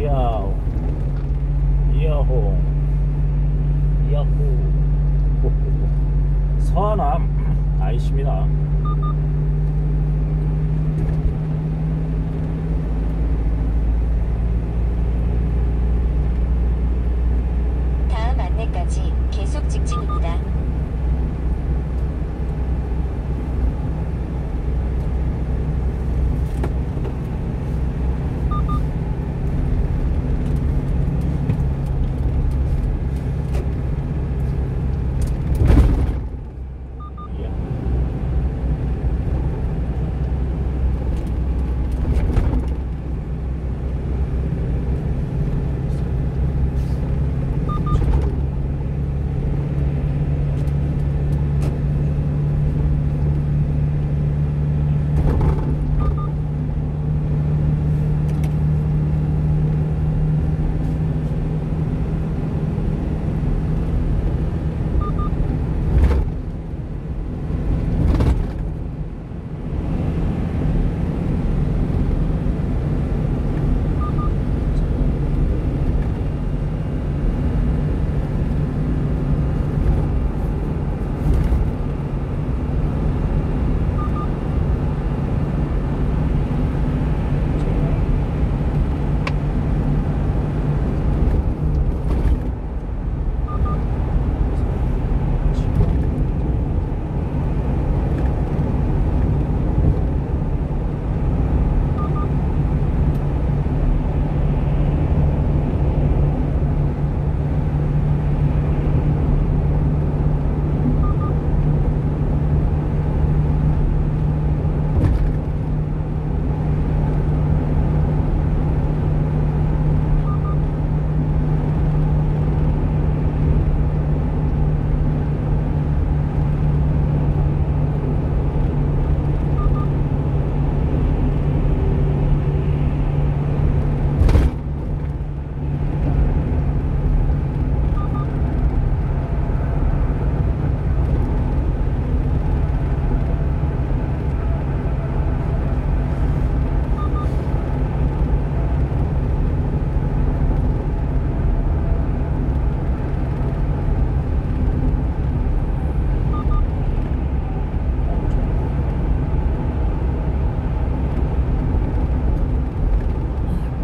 야호 야호 야호 서남 아이십니다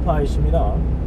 송파 아이십니다